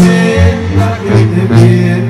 Nothing, nothing to give.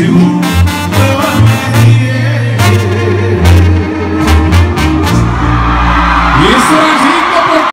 Brasil.